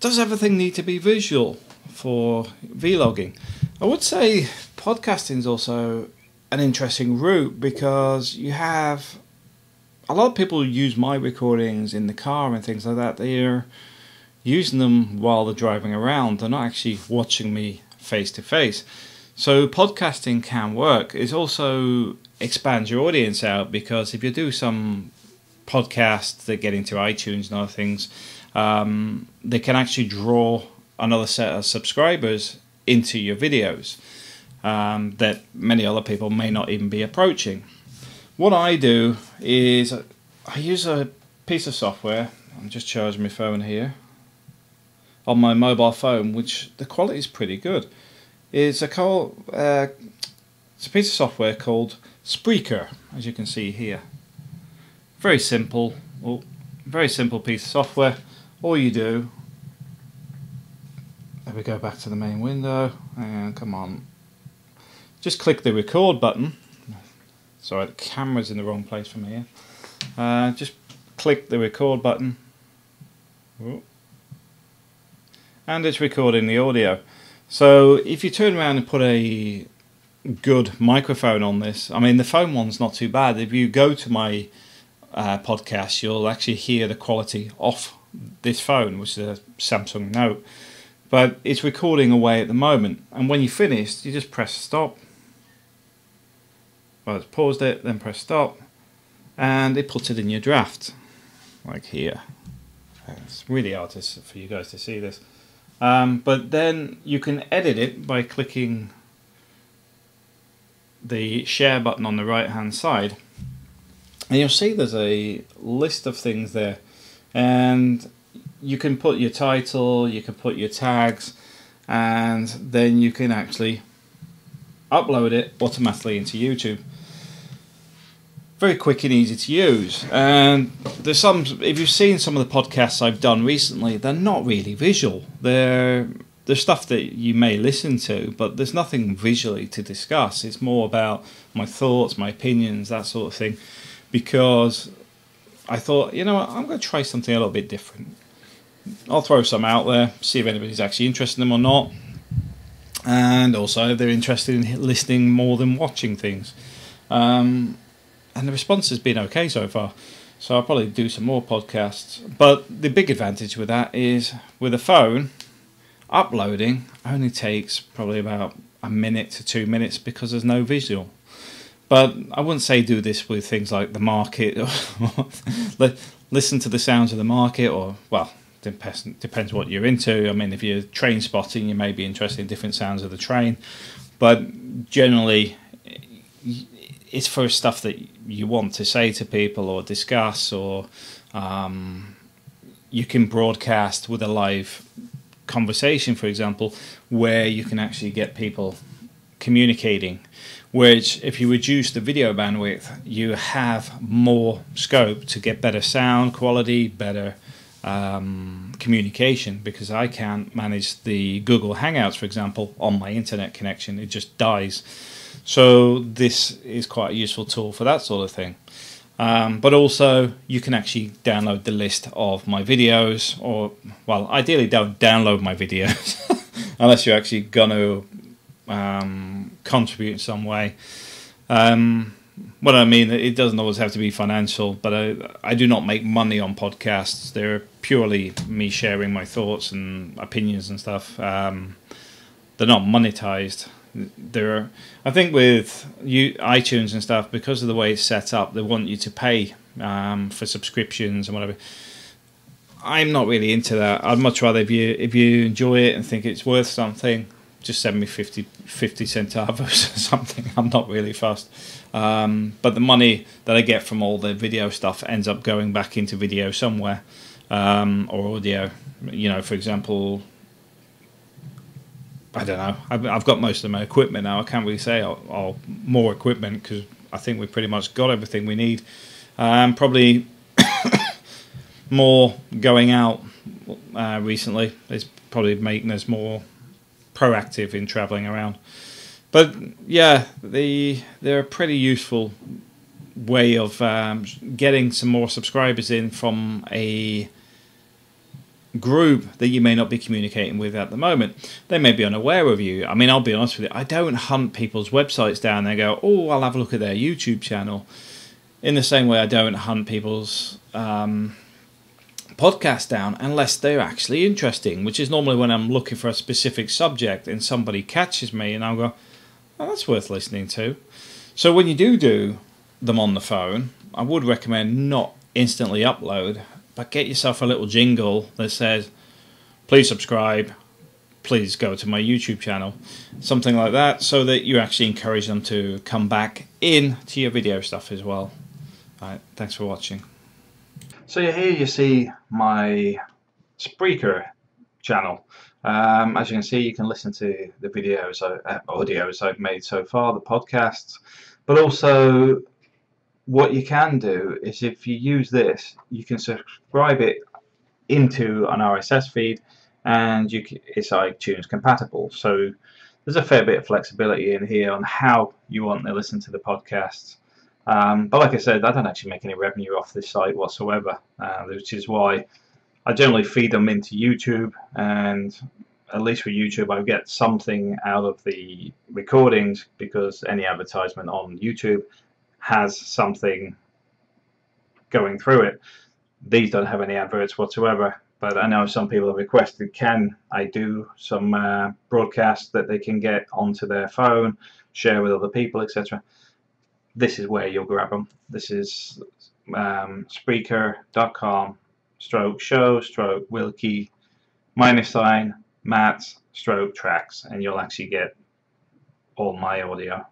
does everything need to be visual for vlogging? I would say podcasting is also an interesting route because you have a lot of people use my recordings in the car and things like that. They're using them while they're driving around. They're not actually watching me face to face. So podcasting can work. It also expands your audience out because if you do some podcasts that get into iTunes and other things, um, they can actually draw another set of subscribers into your videos um, that many other people may not even be approaching. What I do is I use a piece of software. I'm just charging my phone here on my mobile phone, which the quality is pretty good. It's a call, uh, it's a piece of software called Spreaker, as you can see here. Very simple, oh, very simple piece of software. All you do, there we go back to the main window, and come on, just click the record button. Sorry, the camera's in the wrong place from here. Uh, just click the record button. Oh and it's recording the audio. So if you turn around and put a good microphone on this, I mean the phone one's not too bad. If you go to my uh, podcast, you'll actually hear the quality off this phone, which is a Samsung Note. But it's recording away at the moment, and when you finished, you just press stop. Well, it's paused it, then press stop, and it puts it in your draft, like here. It's really hard for you guys to see this. Um, but then you can edit it by clicking the share button on the right hand side and you'll see there's a list of things there and you can put your title you can put your tags and then you can actually upload it automatically into YouTube very quick and easy to use. And there's some, if you've seen some of the podcasts I've done recently, they're not really visual. They're there's stuff that you may listen to, but there's nothing visually to discuss. It's more about my thoughts, my opinions, that sort of thing. Because I thought, you know what, I'm going to try something a little bit different. I'll throw some out there, see if anybody's actually interested in them or not. And also, if they're interested in listening more than watching things. Um, and the response has been okay so far. So I'll probably do some more podcasts. But the big advantage with that is with a phone, uploading only takes probably about a minute to two minutes because there's no visual. But I wouldn't say do this with things like the market or listen to the sounds of the market or, well, depends, depends what you're into. I mean, if you're train spotting, you may be interested in different sounds of the train. But generally, it's for stuff that you want to say to people or discuss, or um, you can broadcast with a live conversation, for example, where you can actually get people communicating. Which, if you reduce the video bandwidth, you have more scope to get better sound quality, better um, communication because I can't manage the Google Hangouts, for example, on my internet connection. It just dies. So this is quite a useful tool for that sort of thing. Um, but also, you can actually download the list of my videos, or well, ideally, don't download my videos unless you're actually going to um, contribute in some way. Um, what I mean, it doesn't always have to be financial, but I, I do not make money on podcasts. They're purely me sharing my thoughts and opinions and stuff. Um, they're not monetized there are, I think with you iTunes and stuff because of the way it's set up, they want you to pay um, for subscriptions and whatever. I'm not really into that. I'd much rather if you if you enjoy it and think it's worth something, just send me 50, 50 centavos or something. I'm not really fast. Um, but the money that I get from all the video stuff ends up going back into video somewhere um, or audio. You know, for example, I don't know. I've, I've, got most of my equipment now. I can't really say I'll, more equipment because I think we've pretty much got everything we need. Um, probably more going out uh, recently is probably making us more proactive in traveling around. But yeah, the they're a pretty useful way of um, getting some more subscribers in from a group that you may not be communicating with at the moment. They may be unaware of you. I mean, I'll be honest with you, I don't hunt people's websites down and go, oh, I'll have a look at their YouTube channel. In the same way, I don't hunt people's um, podcast down unless they're actually interesting, which is normally when I'm looking for a specific subject and somebody catches me and I'll go, oh, that's worth listening to. So when you do do them on the phone, I would recommend not instantly upload, but get yourself a little jingle that says, please subscribe, please go to my YouTube channel, something like that, so that you actually encourage them to come back in to your video stuff as well. Alright, thanks for watching. So here you see my Spreaker channel. Um, as you can see, you can listen to the videos, uh, audios I've made so far, the podcasts, but also what you can do is if you use this, you can subscribe it into an RSS feed and you can, it's iTunes compatible. So there's a fair bit of flexibility in here on how you want to listen to the podcasts. Um, but like I said, I don't actually make any revenue off this site whatsoever, uh, which is why I generally feed them into YouTube and at least for YouTube I get something out of the recordings because any advertisement on YouTube has something going through it. These don't have any adverts whatsoever, but I know some people have requested can I do some uh, broadcasts that they can get onto their phone, share with other people, etc. This is where you'll grab them. This is um, Spreaker.com stroke show stroke Wilkie minus sign Matt's stroke tracks and you'll actually get all my audio.